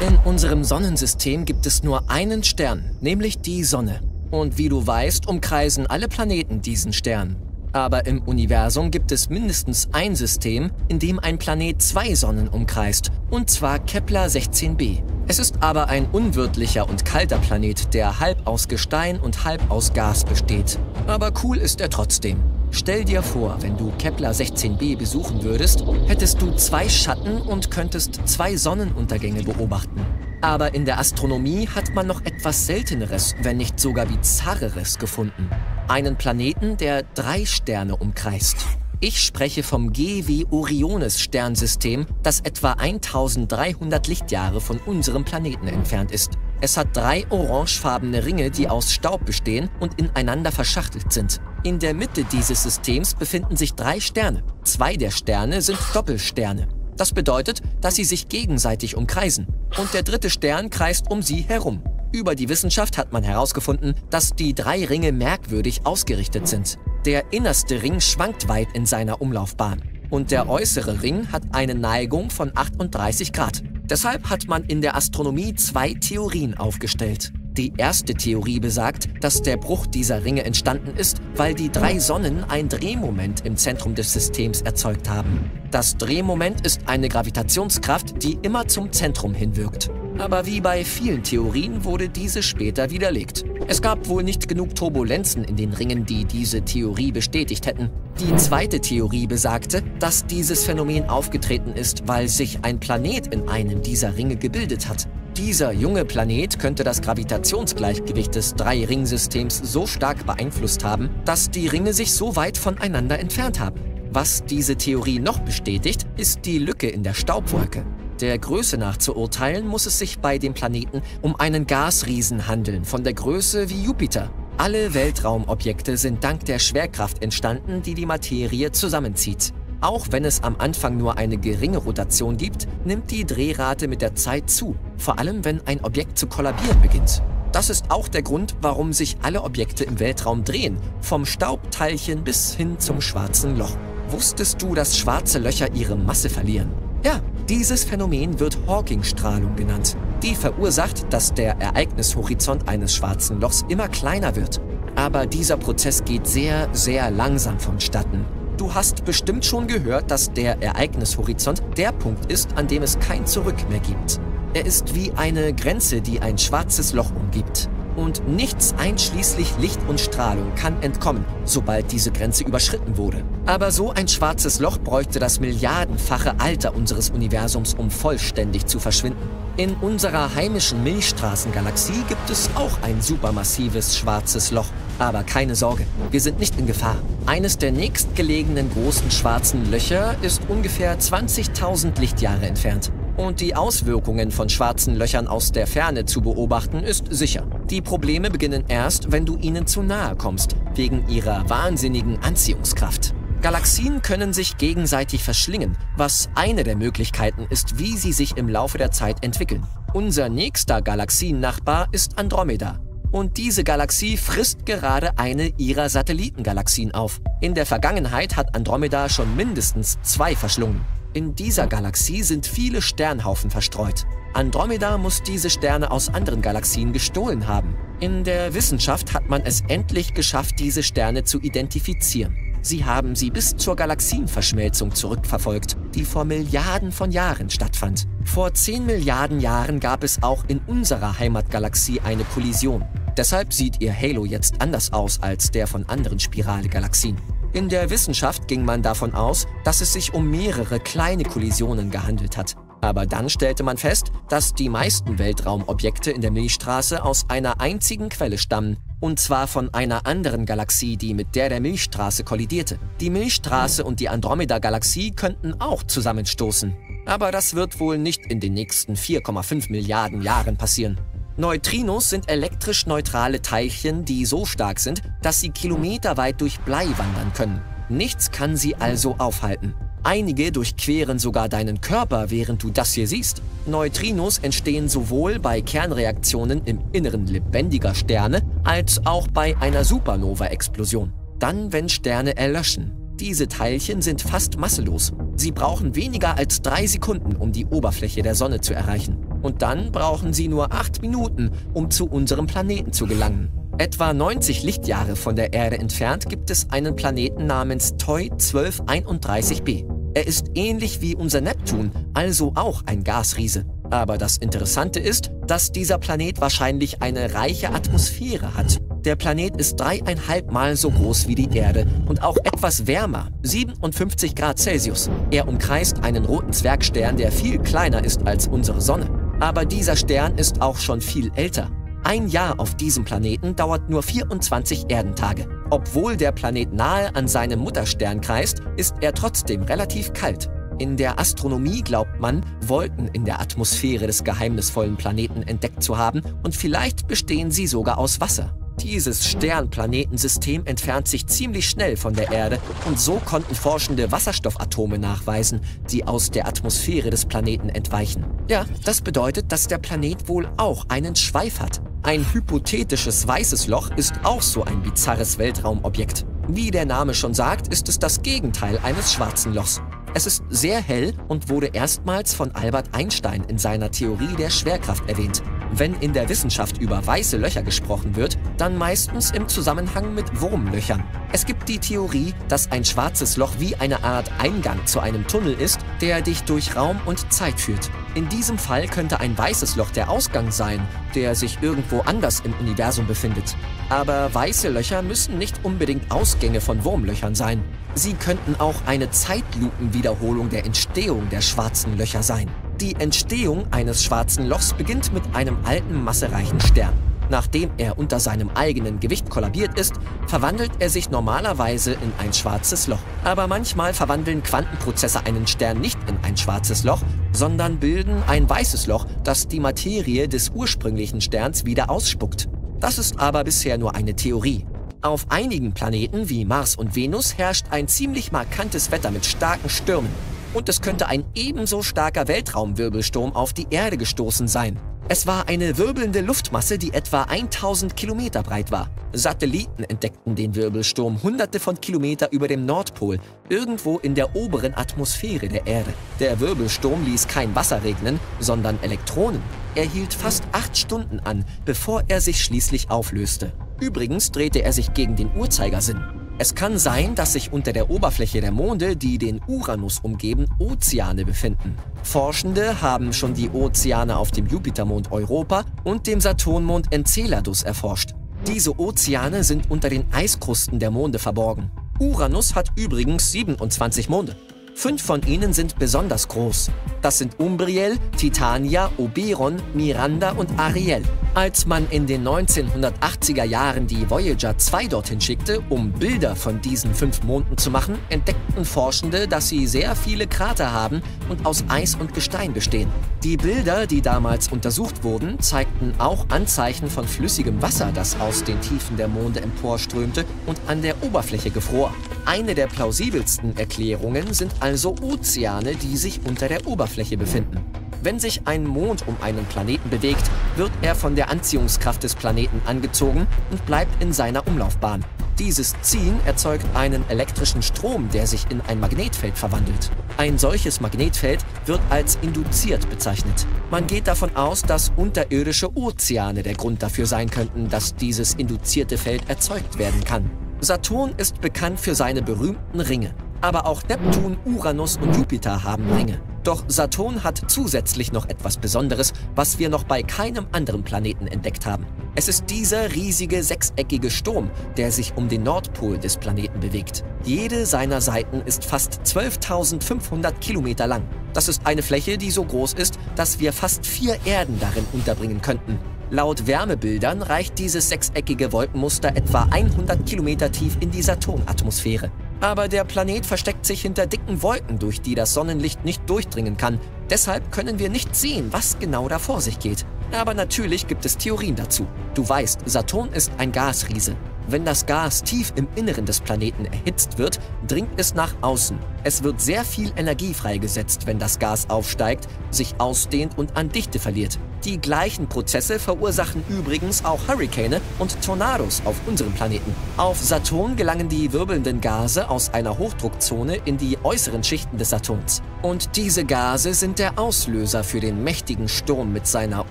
In unserem Sonnensystem gibt es nur einen Stern, nämlich die Sonne. Und wie du weißt, umkreisen alle Planeten diesen Stern. Aber im Universum gibt es mindestens ein System, in dem ein Planet zwei Sonnen umkreist, und zwar Kepler 16b. Es ist aber ein unwirtlicher und kalter Planet, der halb aus Gestein und halb aus Gas besteht. Aber cool ist er trotzdem. Stell dir vor, wenn du Kepler 16b besuchen würdest, hättest du zwei Schatten und könntest zwei Sonnenuntergänge beobachten. Aber in der Astronomie hat man noch etwas Selteneres, wenn nicht sogar bizarreres gefunden. Einen Planeten, der drei Sterne umkreist. Ich spreche vom GW Oriones Sternsystem, das etwa 1300 Lichtjahre von unserem Planeten entfernt ist. Es hat drei orangefarbene Ringe, die aus Staub bestehen und ineinander verschachtelt sind. In der Mitte dieses Systems befinden sich drei Sterne. Zwei der Sterne sind Doppelsterne. Das bedeutet, dass sie sich gegenseitig umkreisen. Und der dritte Stern kreist um sie herum. Über die Wissenschaft hat man herausgefunden, dass die drei Ringe merkwürdig ausgerichtet sind. Der innerste Ring schwankt weit in seiner Umlaufbahn und der äußere Ring hat eine Neigung von 38 Grad. Deshalb hat man in der Astronomie zwei Theorien aufgestellt. Die erste Theorie besagt, dass der Bruch dieser Ringe entstanden ist, weil die drei Sonnen ein Drehmoment im Zentrum des Systems erzeugt haben. Das Drehmoment ist eine Gravitationskraft, die immer zum Zentrum hinwirkt. Aber wie bei vielen Theorien wurde diese später widerlegt. Es gab wohl nicht genug Turbulenzen in den Ringen, die diese Theorie bestätigt hätten. Die zweite Theorie besagte, dass dieses Phänomen aufgetreten ist, weil sich ein Planet in einem dieser Ringe gebildet hat. Dieser junge Planet könnte das Gravitationsgleichgewicht des Drei-Ring-Systems so stark beeinflusst haben, dass die Ringe sich so weit voneinander entfernt haben. Was diese Theorie noch bestätigt, ist die Lücke in der Staubwolke. Der Größe nach zu urteilen, muss es sich bei dem Planeten um einen Gasriesen handeln, von der Größe wie Jupiter. Alle Weltraumobjekte sind dank der Schwerkraft entstanden, die die Materie zusammenzieht. Auch wenn es am Anfang nur eine geringe Rotation gibt, nimmt die Drehrate mit der Zeit zu, vor allem wenn ein Objekt zu kollabieren beginnt. Das ist auch der Grund, warum sich alle Objekte im Weltraum drehen, vom Staubteilchen bis hin zum schwarzen Loch. Wusstest du, dass schwarze Löcher ihre Masse verlieren? Ja, dieses Phänomen wird Hawking-Strahlung genannt. Die verursacht, dass der Ereignishorizont eines schwarzen Lochs immer kleiner wird. Aber dieser Prozess geht sehr, sehr langsam vonstatten. Du hast bestimmt schon gehört, dass der Ereignishorizont der Punkt ist, an dem es kein Zurück mehr gibt. Er ist wie eine Grenze, die ein schwarzes Loch umgibt. Und nichts einschließlich Licht und Strahlung kann entkommen, sobald diese Grenze überschritten wurde. Aber so ein schwarzes Loch bräuchte das milliardenfache Alter unseres Universums, um vollständig zu verschwinden. In unserer heimischen Milchstraßengalaxie gibt es auch ein supermassives schwarzes Loch. Aber keine Sorge, wir sind nicht in Gefahr. Eines der nächstgelegenen großen schwarzen Löcher ist ungefähr 20.000 Lichtjahre entfernt. Und die Auswirkungen von schwarzen Löchern aus der Ferne zu beobachten ist sicher. Die Probleme beginnen erst, wenn du ihnen zu nahe kommst, wegen ihrer wahnsinnigen Anziehungskraft. Galaxien können sich gegenseitig verschlingen, was eine der Möglichkeiten ist, wie sie sich im Laufe der Zeit entwickeln. Unser nächster Galaxiennachbar ist Andromeda, und diese Galaxie frisst gerade eine ihrer Satellitengalaxien auf. In der Vergangenheit hat Andromeda schon mindestens zwei verschlungen. In dieser Galaxie sind viele Sternhaufen verstreut. Andromeda muss diese Sterne aus anderen Galaxien gestohlen haben. In der Wissenschaft hat man es endlich geschafft, diese Sterne zu identifizieren. Sie haben sie bis zur Galaxienverschmelzung zurückverfolgt, die vor Milliarden von Jahren stattfand. Vor 10 Milliarden Jahren gab es auch in unserer Heimatgalaxie eine Kollision. Deshalb sieht ihr Halo jetzt anders aus als der von anderen Spirale-Galaxien. In der Wissenschaft ging man davon aus, dass es sich um mehrere kleine Kollisionen gehandelt hat. Aber dann stellte man fest, dass die meisten Weltraumobjekte in der Milchstraße aus einer einzigen Quelle stammen, und zwar von einer anderen Galaxie, die mit der der Milchstraße kollidierte. Die Milchstraße und die Andromeda-Galaxie könnten auch zusammenstoßen. Aber das wird wohl nicht in den nächsten 4,5 Milliarden Jahren passieren. Neutrinos sind elektrisch neutrale Teilchen, die so stark sind, dass sie kilometerweit durch Blei wandern können. Nichts kann sie also aufhalten. Einige durchqueren sogar deinen Körper, während du das hier siehst. Neutrinos entstehen sowohl bei Kernreaktionen im Inneren lebendiger Sterne als auch bei einer Supernova-Explosion. Dann, wenn Sterne erlöschen. Diese Teilchen sind fast masselos. Sie brauchen weniger als drei Sekunden, um die Oberfläche der Sonne zu erreichen. Und dann brauchen sie nur acht Minuten, um zu unserem Planeten zu gelangen. Etwa 90 Lichtjahre von der Erde entfernt gibt es einen Planeten namens TOI 1231b. Er ist ähnlich wie unser Neptun, also auch ein Gasriese. Aber das Interessante ist, dass dieser Planet wahrscheinlich eine reiche Atmosphäre hat. Der Planet ist dreieinhalb Mal so groß wie die Erde und auch etwas wärmer, 57 Grad Celsius. Er umkreist einen roten Zwergstern, der viel kleiner ist als unsere Sonne. Aber dieser Stern ist auch schon viel älter. Ein Jahr auf diesem Planeten dauert nur 24 Erdentage. Obwohl der Planet nahe an seinem Mutterstern kreist, ist er trotzdem relativ kalt. In der Astronomie glaubt man, Wolken in der Atmosphäre des geheimnisvollen Planeten entdeckt zu haben und vielleicht bestehen sie sogar aus Wasser. Dieses Sternplanetensystem entfernt sich ziemlich schnell von der Erde und so konnten Forschende Wasserstoffatome nachweisen, die aus der Atmosphäre des Planeten entweichen. Ja, das bedeutet, dass der Planet wohl auch einen Schweif hat. Ein hypothetisches weißes Loch ist auch so ein bizarres Weltraumobjekt. Wie der Name schon sagt, ist es das Gegenteil eines schwarzen Lochs. Es ist sehr hell und wurde erstmals von Albert Einstein in seiner Theorie der Schwerkraft erwähnt. Wenn in der Wissenschaft über weiße Löcher gesprochen wird, dann meistens im Zusammenhang mit Wurmlöchern. Es gibt die Theorie, dass ein schwarzes Loch wie eine Art Eingang zu einem Tunnel ist, der dich durch Raum und Zeit führt. In diesem Fall könnte ein weißes Loch der Ausgang sein, der sich irgendwo anders im Universum befindet. Aber weiße Löcher müssen nicht unbedingt Ausgänge von Wurmlöchern sein. Sie könnten auch eine Zeitlupenwiederholung der Entstehung der schwarzen Löcher sein. Die Entstehung eines schwarzen Lochs beginnt mit einem alten massereichen Stern. Nachdem er unter seinem eigenen Gewicht kollabiert ist, verwandelt er sich normalerweise in ein schwarzes Loch. Aber manchmal verwandeln Quantenprozesse einen Stern nicht in ein schwarzes Loch, sondern bilden ein weißes Loch, das die Materie des ursprünglichen Sterns wieder ausspuckt. Das ist aber bisher nur eine Theorie. Auf einigen Planeten wie Mars und Venus herrscht ein ziemlich markantes Wetter mit starken Stürmen. Und es könnte ein ebenso starker Weltraumwirbelsturm auf die Erde gestoßen sein. Es war eine wirbelnde Luftmasse, die etwa 1000 Kilometer breit war. Satelliten entdeckten den Wirbelsturm hunderte von Kilometer über dem Nordpol, irgendwo in der oberen Atmosphäre der Erde. Der Wirbelsturm ließ kein Wasser regnen, sondern Elektronen. Er hielt fast acht Stunden an, bevor er sich schließlich auflöste. Übrigens drehte er sich gegen den Uhrzeigersinn. Es kann sein, dass sich unter der Oberfläche der Monde, die den Uranus umgeben, Ozeane befinden. Forschende haben schon die Ozeane auf dem Jupitermond Europa und dem Saturnmond Enceladus erforscht. Diese Ozeane sind unter den Eiskrusten der Monde verborgen. Uranus hat übrigens 27 Monde. Fünf von ihnen sind besonders groß. Das sind Umbriel, Titania, Oberon, Miranda und Ariel. Als man in den 1980er Jahren die Voyager 2 dorthin schickte, um Bilder von diesen fünf Monden zu machen, entdeckten Forschende, dass sie sehr viele Krater haben und aus Eis und Gestein bestehen. Die Bilder, die damals untersucht wurden, zeigten auch Anzeichen von flüssigem Wasser, das aus den Tiefen der Monde emporströmte und an der Oberfläche gefror. Eine der plausibelsten Erklärungen sind also Ozeane, die sich unter der Oberfläche befinden. Wenn sich ein Mond um einen Planeten bewegt, wird er von der Anziehungskraft des Planeten angezogen und bleibt in seiner Umlaufbahn. Dieses Ziehen erzeugt einen elektrischen Strom, der sich in ein Magnetfeld verwandelt. Ein solches Magnetfeld wird als induziert bezeichnet. Man geht davon aus, dass unterirdische Ozeane der Grund dafür sein könnten, dass dieses induzierte Feld erzeugt werden kann. Saturn ist bekannt für seine berühmten Ringe. Aber auch Neptun, Uranus und Jupiter haben Ringe. Doch Saturn hat zusätzlich noch etwas Besonderes, was wir noch bei keinem anderen Planeten entdeckt haben. Es ist dieser riesige sechseckige Sturm, der sich um den Nordpol des Planeten bewegt. Jede seiner Seiten ist fast 12.500 Kilometer lang. Das ist eine Fläche, die so groß ist, dass wir fast vier Erden darin unterbringen könnten. Laut Wärmebildern reicht dieses sechseckige Wolkenmuster etwa 100 Kilometer tief in die Saturnatmosphäre. Aber der Planet versteckt sich hinter dicken Wolken, durch die das Sonnenlicht nicht durchdringen kann. Deshalb können wir nicht sehen, was genau da vor sich geht. Aber natürlich gibt es Theorien dazu. Du weißt, Saturn ist ein Gasriese. Wenn das Gas tief im Inneren des Planeten erhitzt wird, dringt es nach außen. Es wird sehr viel Energie freigesetzt, wenn das Gas aufsteigt, sich ausdehnt und an Dichte verliert. Die gleichen Prozesse verursachen übrigens auch Hurrikane und Tornados auf unserem Planeten. Auf Saturn gelangen die wirbelnden Gase aus einer Hochdruckzone in die äußeren Schichten des Saturns. Und diese Gase sind der Auslöser für den mächtigen Sturm mit seiner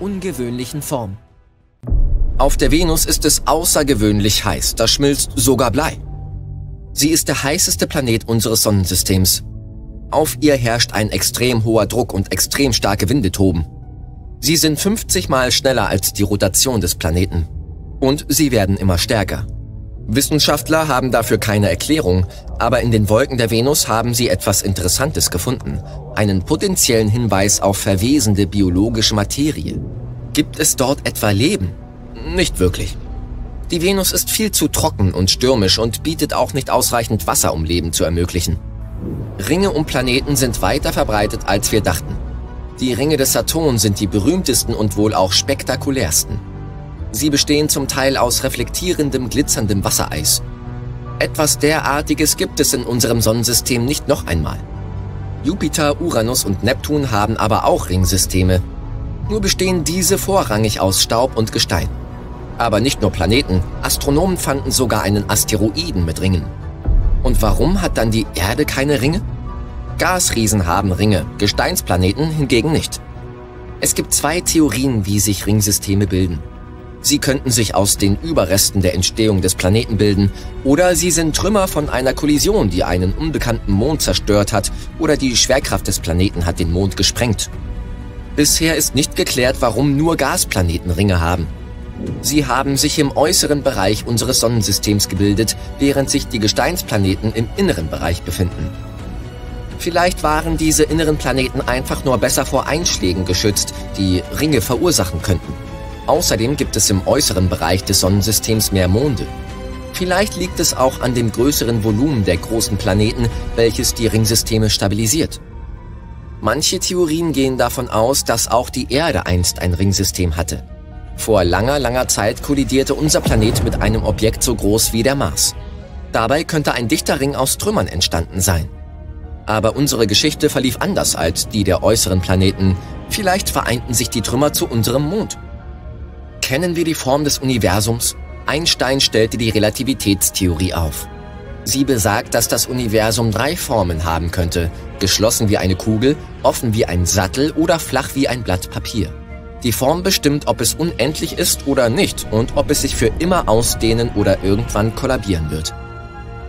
ungewöhnlichen Form. Auf der Venus ist es außergewöhnlich heiß, da schmilzt sogar Blei. Sie ist der heißeste Planet unseres Sonnensystems. Auf ihr herrscht ein extrem hoher Druck und extrem starke Winde toben. Sie sind 50 mal schneller als die Rotation des Planeten. Und sie werden immer stärker. Wissenschaftler haben dafür keine Erklärung, aber in den Wolken der Venus haben sie etwas Interessantes gefunden. Einen potenziellen Hinweis auf verwesende biologische Materie. Gibt es dort etwa Leben? Nicht wirklich. Die Venus ist viel zu trocken und stürmisch und bietet auch nicht ausreichend Wasser, um Leben zu ermöglichen. Ringe um Planeten sind weiter verbreitet, als wir dachten. Die Ringe des Saturn sind die berühmtesten und wohl auch spektakulärsten. Sie bestehen zum Teil aus reflektierendem, glitzerndem Wassereis. Etwas derartiges gibt es in unserem Sonnensystem nicht noch einmal. Jupiter, Uranus und Neptun haben aber auch Ringsysteme. Nur bestehen diese vorrangig aus Staub und Gestein. Aber nicht nur Planeten, Astronomen fanden sogar einen Asteroiden mit Ringen. Und warum hat dann die Erde keine Ringe? Gasriesen haben Ringe, Gesteinsplaneten hingegen nicht. Es gibt zwei Theorien, wie sich Ringsysteme bilden. Sie könnten sich aus den Überresten der Entstehung des Planeten bilden, oder sie sind Trümmer von einer Kollision, die einen unbekannten Mond zerstört hat, oder die Schwerkraft des Planeten hat den Mond gesprengt. Bisher ist nicht geklärt, warum nur Gasplaneten Ringe haben. Sie haben sich im äußeren Bereich unseres Sonnensystems gebildet, während sich die Gesteinsplaneten im inneren Bereich befinden. Vielleicht waren diese inneren Planeten einfach nur besser vor Einschlägen geschützt, die Ringe verursachen könnten. Außerdem gibt es im äußeren Bereich des Sonnensystems mehr Monde. Vielleicht liegt es auch an dem größeren Volumen der großen Planeten, welches die Ringsysteme stabilisiert. Manche Theorien gehen davon aus, dass auch die Erde einst ein Ringsystem hatte. Vor langer, langer Zeit kollidierte unser Planet mit einem Objekt so groß wie der Mars. Dabei könnte ein dichter Ring aus Trümmern entstanden sein. Aber unsere Geschichte verlief anders als die der äußeren Planeten. Vielleicht vereinten sich die Trümmer zu unserem Mond. Kennen wir die Form des Universums? Einstein stellte die Relativitätstheorie auf. Sie besagt, dass das Universum drei Formen haben könnte, geschlossen wie eine Kugel, offen wie ein Sattel oder flach wie ein Blatt Papier. Die Form bestimmt, ob es unendlich ist oder nicht und ob es sich für immer ausdehnen oder irgendwann kollabieren wird.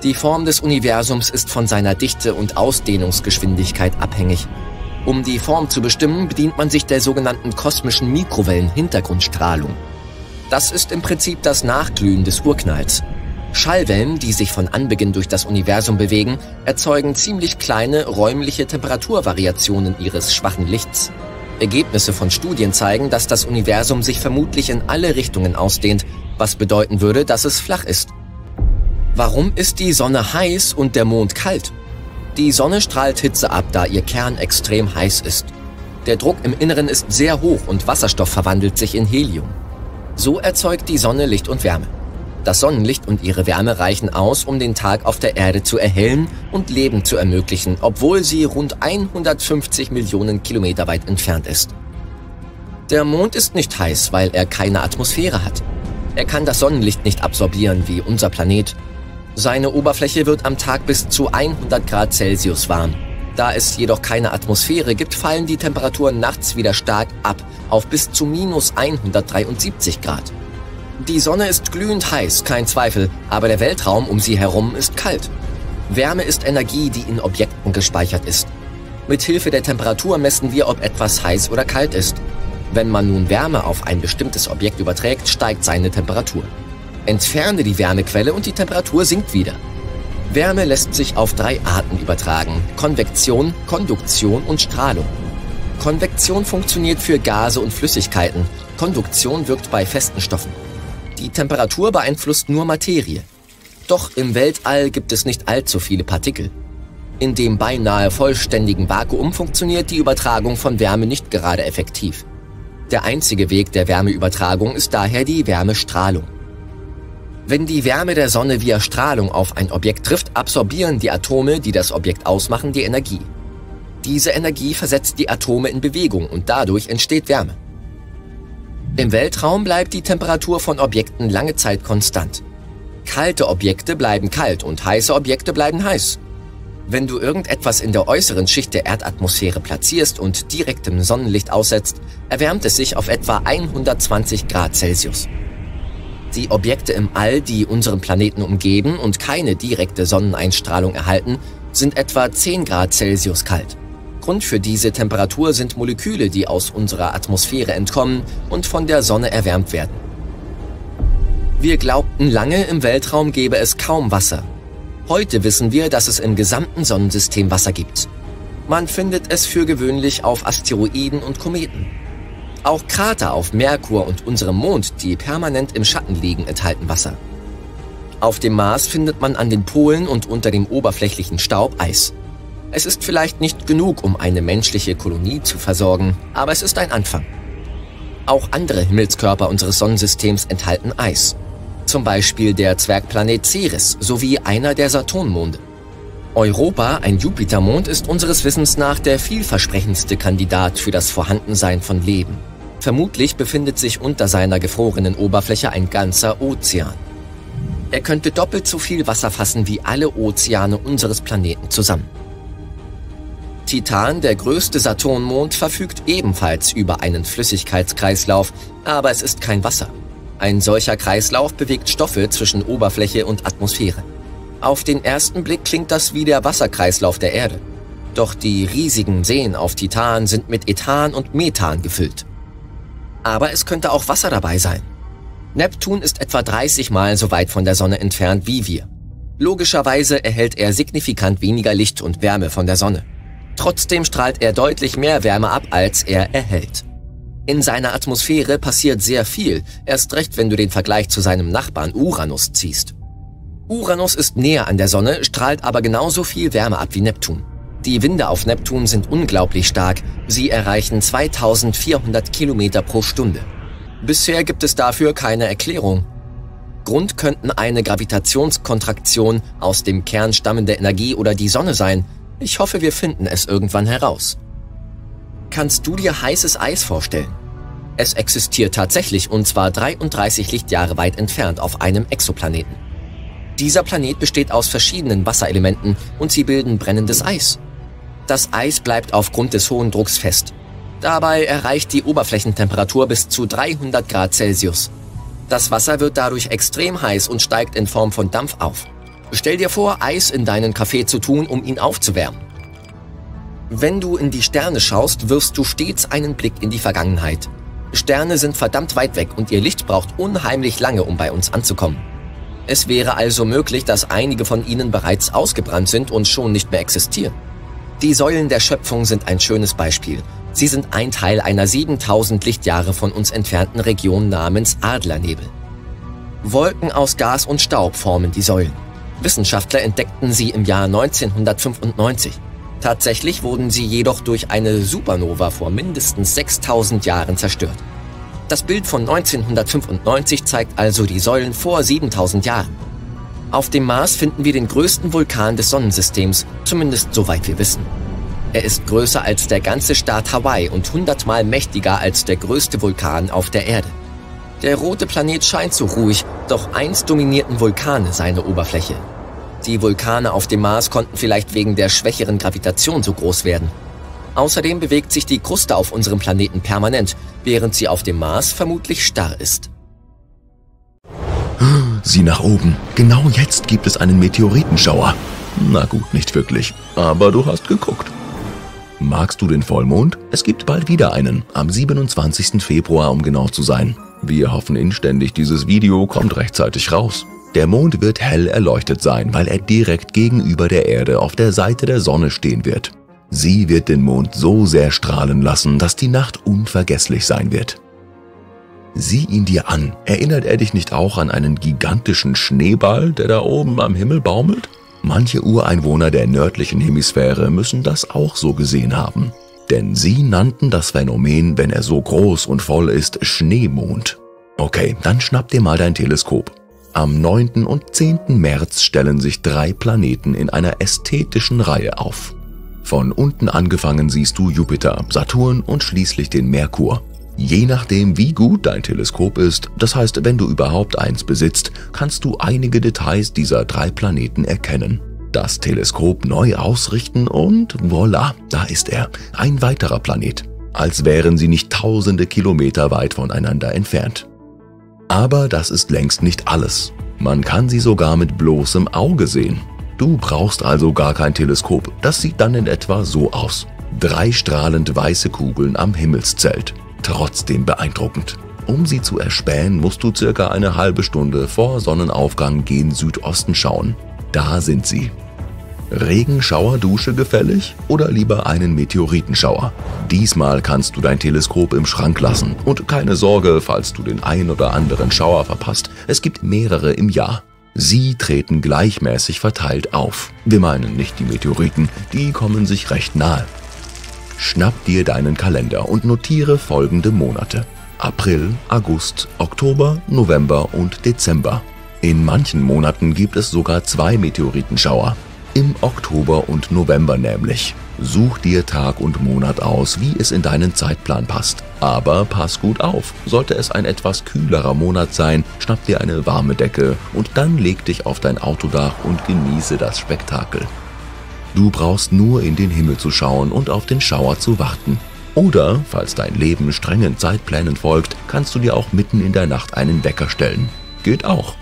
Die Form des Universums ist von seiner Dichte und Ausdehnungsgeschwindigkeit abhängig. Um die Form zu bestimmen, bedient man sich der sogenannten kosmischen Mikrowellen-Hintergrundstrahlung. Das ist im Prinzip das Nachglühen des Urknalls. Schallwellen, die sich von Anbeginn durch das Universum bewegen, erzeugen ziemlich kleine räumliche Temperaturvariationen ihres schwachen Lichts. Ergebnisse von Studien zeigen, dass das Universum sich vermutlich in alle Richtungen ausdehnt, was bedeuten würde, dass es flach ist. Warum ist die Sonne heiß und der Mond kalt? Die Sonne strahlt Hitze ab, da ihr Kern extrem heiß ist. Der Druck im Inneren ist sehr hoch und Wasserstoff verwandelt sich in Helium. So erzeugt die Sonne Licht und Wärme. Das Sonnenlicht und ihre Wärme reichen aus, um den Tag auf der Erde zu erhellen und Leben zu ermöglichen, obwohl sie rund 150 Millionen Kilometer weit entfernt ist. Der Mond ist nicht heiß, weil er keine Atmosphäre hat. Er kann das Sonnenlicht nicht absorbieren wie unser Planet. Seine Oberfläche wird am Tag bis zu 100 Grad Celsius warm. Da es jedoch keine Atmosphäre gibt, fallen die Temperaturen nachts wieder stark ab auf bis zu minus 173 Grad. Die Sonne ist glühend heiß, kein Zweifel, aber der Weltraum um sie herum ist kalt. Wärme ist Energie, die in Objekten gespeichert ist. Mit Hilfe der Temperatur messen wir, ob etwas heiß oder kalt ist. Wenn man nun Wärme auf ein bestimmtes Objekt überträgt, steigt seine Temperatur. Entferne die Wärmequelle und die Temperatur sinkt wieder. Wärme lässt sich auf drei Arten übertragen. Konvektion, Konduktion und Strahlung. Konvektion funktioniert für Gase und Flüssigkeiten. Konduktion wirkt bei festen Stoffen. Die Temperatur beeinflusst nur Materie. Doch im Weltall gibt es nicht allzu viele Partikel. In dem beinahe vollständigen Vakuum funktioniert die Übertragung von Wärme nicht gerade effektiv. Der einzige Weg der Wärmeübertragung ist daher die Wärmestrahlung. Wenn die Wärme der Sonne via Strahlung auf ein Objekt trifft, absorbieren die Atome, die das Objekt ausmachen, die Energie. Diese Energie versetzt die Atome in Bewegung und dadurch entsteht Wärme. Im Weltraum bleibt die Temperatur von Objekten lange Zeit konstant. Kalte Objekte bleiben kalt und heiße Objekte bleiben heiß. Wenn du irgendetwas in der äußeren Schicht der Erdatmosphäre platzierst und direktem Sonnenlicht aussetzt, erwärmt es sich auf etwa 120 Grad Celsius. Die Objekte im All, die unseren Planeten umgeben und keine direkte Sonneneinstrahlung erhalten, sind etwa 10 Grad Celsius kalt. Grund für diese Temperatur sind Moleküle, die aus unserer Atmosphäre entkommen und von der Sonne erwärmt werden. Wir glaubten lange, im Weltraum gäbe es kaum Wasser. Heute wissen wir, dass es im gesamten Sonnensystem Wasser gibt. Man findet es für gewöhnlich auf Asteroiden und Kometen. Auch Krater auf Merkur und unserem Mond, die permanent im Schatten liegen, enthalten Wasser. Auf dem Mars findet man an den Polen und unter dem oberflächlichen Staub Eis. Es ist vielleicht nicht genug, um eine menschliche Kolonie zu versorgen, aber es ist ein Anfang. Auch andere Himmelskörper unseres Sonnensystems enthalten Eis. Zum Beispiel der Zwergplanet Ceres sowie einer der Saturnmonde. Europa, ein Jupitermond, ist unseres Wissens nach der vielversprechendste Kandidat für das Vorhandensein von Leben. Vermutlich befindet sich unter seiner gefrorenen Oberfläche ein ganzer Ozean. Er könnte doppelt so viel Wasser fassen wie alle Ozeane unseres Planeten zusammen. Titan, der größte Saturnmond, verfügt ebenfalls über einen Flüssigkeitskreislauf, aber es ist kein Wasser. Ein solcher Kreislauf bewegt Stoffe zwischen Oberfläche und Atmosphäre. Auf den ersten Blick klingt das wie der Wasserkreislauf der Erde. Doch die riesigen Seen auf Titan sind mit Ethan und Methan gefüllt. Aber es könnte auch Wasser dabei sein. Neptun ist etwa 30 Mal so weit von der Sonne entfernt wie wir. Logischerweise erhält er signifikant weniger Licht und Wärme von der Sonne. Trotzdem strahlt er deutlich mehr Wärme ab, als er erhält. In seiner Atmosphäre passiert sehr viel, erst recht, wenn du den Vergleich zu seinem Nachbarn Uranus ziehst. Uranus ist näher an der Sonne, strahlt aber genauso viel Wärme ab wie Neptun. Die Winde auf Neptun sind unglaublich stark, sie erreichen 2400 Kilometer pro Stunde. Bisher gibt es dafür keine Erklärung. Grund könnten eine Gravitationskontraktion aus dem Kern stammende Energie oder die Sonne sein, ich hoffe, wir finden es irgendwann heraus. Kannst du dir heißes Eis vorstellen? Es existiert tatsächlich und zwar 33 Lichtjahre weit entfernt auf einem Exoplaneten. Dieser Planet besteht aus verschiedenen Wasserelementen und sie bilden brennendes Eis. Das Eis bleibt aufgrund des hohen Drucks fest. Dabei erreicht die Oberflächentemperatur bis zu 300 Grad Celsius. Das Wasser wird dadurch extrem heiß und steigt in Form von Dampf auf. Stell dir vor, Eis in deinen Kaffee zu tun, um ihn aufzuwärmen. Wenn du in die Sterne schaust, wirfst du stets einen Blick in die Vergangenheit. Sterne sind verdammt weit weg und ihr Licht braucht unheimlich lange, um bei uns anzukommen. Es wäre also möglich, dass einige von ihnen bereits ausgebrannt sind und schon nicht mehr existieren. Die Säulen der Schöpfung sind ein schönes Beispiel. Sie sind ein Teil einer 7000 Lichtjahre von uns entfernten Region namens Adlernebel. Wolken aus Gas und Staub formen die Säulen. Wissenschaftler entdeckten sie im Jahr 1995. Tatsächlich wurden sie jedoch durch eine Supernova vor mindestens 6000 Jahren zerstört. Das Bild von 1995 zeigt also die Säulen vor 7000 Jahren. Auf dem Mars finden wir den größten Vulkan des Sonnensystems, zumindest soweit wir wissen. Er ist größer als der ganze Staat Hawaii und hundertmal mächtiger als der größte Vulkan auf der Erde. Der rote Planet scheint so ruhig, doch einst dominierten Vulkane seine Oberfläche. Die Vulkane auf dem Mars konnten vielleicht wegen der schwächeren Gravitation so groß werden. Außerdem bewegt sich die Kruste auf unserem Planeten permanent, während sie auf dem Mars vermutlich starr ist. Sieh nach oben. Genau jetzt gibt es einen Meteoritenschauer. Na gut, nicht wirklich. Aber du hast geguckt. Magst du den Vollmond? Es gibt bald wieder einen, am 27. Februar, um genau zu sein. Wir hoffen inständig, dieses Video kommt rechtzeitig raus. Der Mond wird hell erleuchtet sein, weil er direkt gegenüber der Erde auf der Seite der Sonne stehen wird. Sie wird den Mond so sehr strahlen lassen, dass die Nacht unvergesslich sein wird. Sieh ihn dir an. Erinnert er dich nicht auch an einen gigantischen Schneeball, der da oben am Himmel baumelt? Manche Ureinwohner der nördlichen Hemisphäre müssen das auch so gesehen haben. Denn sie nannten das Phänomen, wenn er so groß und voll ist, Schneemond. Okay, dann schnapp dir mal dein Teleskop. Am 9. und 10. März stellen sich drei Planeten in einer ästhetischen Reihe auf. Von unten angefangen siehst du Jupiter, Saturn und schließlich den Merkur. Je nachdem, wie gut dein Teleskop ist, das heißt, wenn du überhaupt eins besitzt, kannst du einige Details dieser drei Planeten erkennen. Das Teleskop neu ausrichten und voilà, da ist er, ein weiterer Planet. Als wären sie nicht tausende Kilometer weit voneinander entfernt. Aber das ist längst nicht alles. Man kann sie sogar mit bloßem Auge sehen. Du brauchst also gar kein Teleskop. Das sieht dann in etwa so aus. Drei strahlend weiße Kugeln am Himmelszelt. Trotzdem beeindruckend. Um sie zu erspähen, musst du circa eine halbe Stunde vor Sonnenaufgang gen Südosten schauen. Da sind sie. Regenschauer, Dusche gefällig oder lieber einen Meteoritenschauer? Diesmal kannst du dein Teleskop im Schrank lassen und keine Sorge, falls du den ein oder anderen Schauer verpasst, es gibt mehrere im Jahr. Sie treten gleichmäßig verteilt auf. Wir meinen nicht die Meteoriten, die kommen sich recht nahe. Schnapp dir deinen Kalender und notiere folgende Monate. April, August, Oktober, November und Dezember. In manchen Monaten gibt es sogar zwei Meteoritenschauer. Im Oktober und November nämlich. Such dir Tag und Monat aus, wie es in deinen Zeitplan passt. Aber pass gut auf. Sollte es ein etwas kühlerer Monat sein, schnapp dir eine warme Decke und dann leg dich auf dein Autodach und genieße das Spektakel. Du brauchst nur in den Himmel zu schauen und auf den Schauer zu warten. Oder, falls dein Leben strengen Zeitplänen folgt, kannst du dir auch mitten in der Nacht einen Wecker stellen. Geht auch.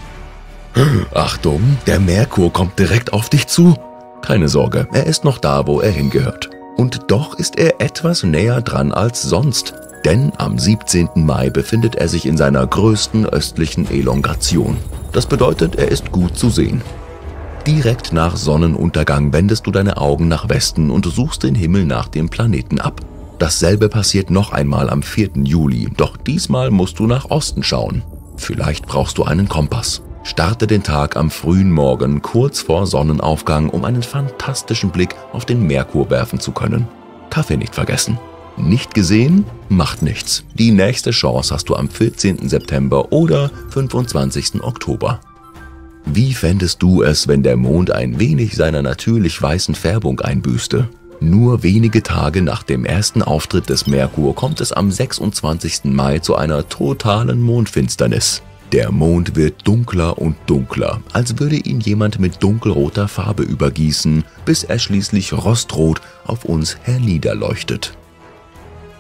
Achtung, der Merkur kommt direkt auf dich zu. Keine Sorge, er ist noch da, wo er hingehört. Und doch ist er etwas näher dran als sonst, denn am 17. Mai befindet er sich in seiner größten östlichen Elongation. Das bedeutet, er ist gut zu sehen. Direkt nach Sonnenuntergang wendest du deine Augen nach Westen und suchst den Himmel nach dem Planeten ab. Dasselbe passiert noch einmal am 4. Juli, doch diesmal musst du nach Osten schauen. Vielleicht brauchst du einen Kompass. Starte den Tag am frühen Morgen kurz vor Sonnenaufgang, um einen fantastischen Blick auf den Merkur werfen zu können. Kaffee nicht vergessen. Nicht gesehen? Macht nichts. Die nächste Chance hast du am 14. September oder 25. Oktober. Wie fändest du es, wenn der Mond ein wenig seiner natürlich weißen Färbung einbüßte? Nur wenige Tage nach dem ersten Auftritt des Merkur kommt es am 26. Mai zu einer totalen Mondfinsternis. Der Mond wird dunkler und dunkler, als würde ihn jemand mit dunkelroter Farbe übergießen, bis er schließlich rostrot auf uns herniederleuchtet.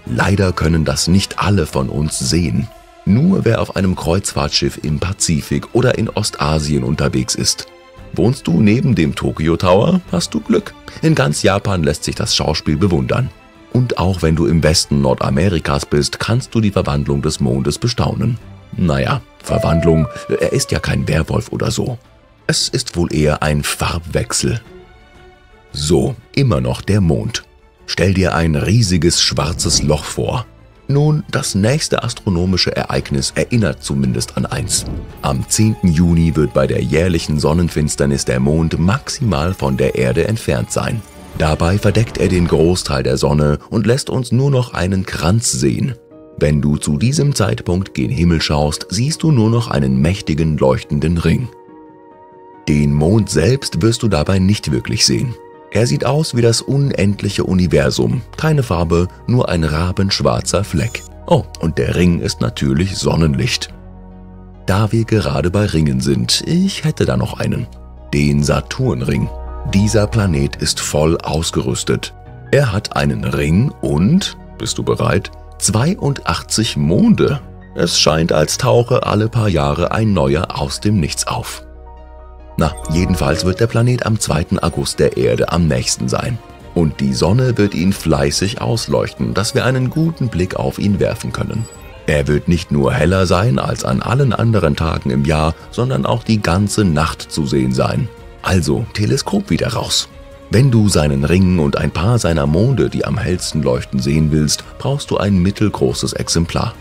Leider können das nicht alle von uns sehen. Nur wer auf einem Kreuzfahrtschiff im Pazifik oder in Ostasien unterwegs ist. Wohnst du neben dem Tokyo Tower, hast du Glück. In ganz Japan lässt sich das Schauspiel bewundern. Und auch wenn du im Westen Nordamerikas bist, kannst du die Verwandlung des Mondes bestaunen. Naja, Verwandlung, er ist ja kein Werwolf oder so. Es ist wohl eher ein Farbwechsel. So, immer noch der Mond. Stell dir ein riesiges schwarzes Loch vor. Nun, das nächste astronomische Ereignis erinnert zumindest an eins. Am 10. Juni wird bei der jährlichen Sonnenfinsternis der Mond maximal von der Erde entfernt sein. Dabei verdeckt er den Großteil der Sonne und lässt uns nur noch einen Kranz sehen. Wenn du zu diesem Zeitpunkt gen Himmel schaust, siehst du nur noch einen mächtigen leuchtenden Ring. Den Mond selbst wirst du dabei nicht wirklich sehen. Er sieht aus wie das unendliche Universum, keine Farbe, nur ein rabenschwarzer Fleck. Oh, und der Ring ist natürlich Sonnenlicht. Da wir gerade bei Ringen sind, ich hätte da noch einen. Den Saturnring. Dieser Planet ist voll ausgerüstet. Er hat einen Ring und, bist du bereit, 82 Monde. Es scheint, als tauche alle paar Jahre ein neuer aus dem Nichts auf. Na, jedenfalls wird der Planet am 2. August der Erde am nächsten sein. Und die Sonne wird ihn fleißig ausleuchten, dass wir einen guten Blick auf ihn werfen können. Er wird nicht nur heller sein als an allen anderen Tagen im Jahr, sondern auch die ganze Nacht zu sehen sein. Also Teleskop wieder raus. Wenn du seinen Ring und ein paar seiner Monde, die am hellsten leuchten, sehen willst, brauchst du ein mittelgroßes Exemplar.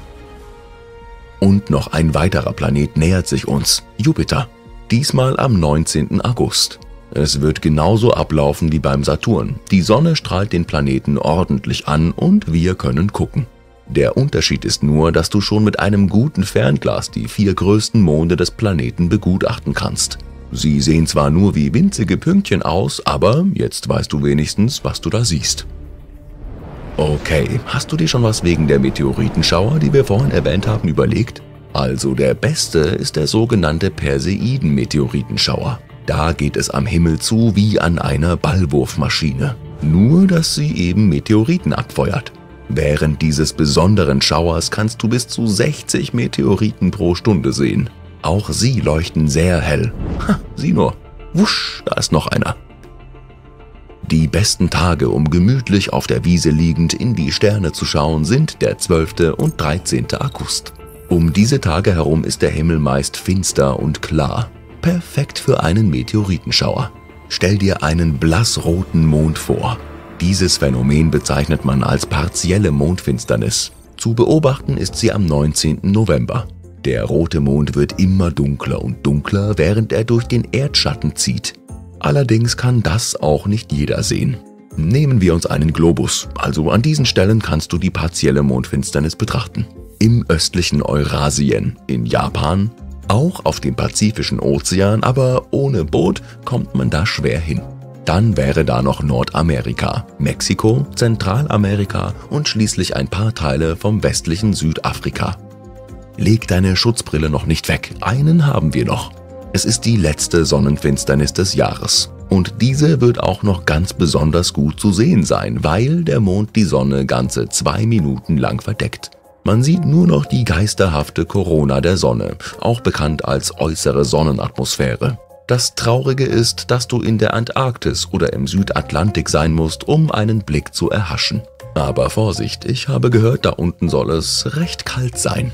Und noch ein weiterer Planet nähert sich uns, Jupiter. Diesmal am 19. August. Es wird genauso ablaufen wie beim Saturn. Die Sonne strahlt den Planeten ordentlich an und wir können gucken. Der Unterschied ist nur, dass du schon mit einem guten Fernglas die vier größten Monde des Planeten begutachten kannst. Sie sehen zwar nur wie winzige Pünktchen aus, aber jetzt weißt du wenigstens, was du da siehst. Okay, hast du dir schon was wegen der Meteoritenschauer, die wir vorhin erwähnt haben, überlegt? Also der beste ist der sogenannte Perseiden-Meteoritenschauer. Da geht es am Himmel zu wie an einer Ballwurfmaschine. Nur, dass sie eben Meteoriten abfeuert. Während dieses besonderen Schauers kannst du bis zu 60 Meteoriten pro Stunde sehen. Auch sie leuchten sehr hell. Ha, sieh nur. Wusch, da ist noch einer. Die besten Tage, um gemütlich auf der Wiese liegend in die Sterne zu schauen, sind der 12. und 13. August. Um diese Tage herum ist der Himmel meist finster und klar. Perfekt für einen Meteoritenschauer. Stell dir einen blassroten Mond vor. Dieses Phänomen bezeichnet man als partielle Mondfinsternis. Zu beobachten ist sie am 19. November. Der rote Mond wird immer dunkler und dunkler, während er durch den Erdschatten zieht. Allerdings kann das auch nicht jeder sehen. Nehmen wir uns einen Globus, also an diesen Stellen kannst du die partielle Mondfinsternis betrachten. Im östlichen Eurasien, in Japan, auch auf dem Pazifischen Ozean, aber ohne Boot kommt man da schwer hin. Dann wäre da noch Nordamerika, Mexiko, Zentralamerika und schließlich ein paar Teile vom westlichen Südafrika. Leg deine Schutzbrille noch nicht weg, einen haben wir noch. Es ist die letzte Sonnenfinsternis des Jahres. Und diese wird auch noch ganz besonders gut zu sehen sein, weil der Mond die Sonne ganze zwei Minuten lang verdeckt. Man sieht nur noch die geisterhafte Corona der Sonne, auch bekannt als äußere Sonnenatmosphäre. Das Traurige ist, dass du in der Antarktis oder im Südatlantik sein musst, um einen Blick zu erhaschen. Aber Vorsicht, ich habe gehört, da unten soll es recht kalt sein.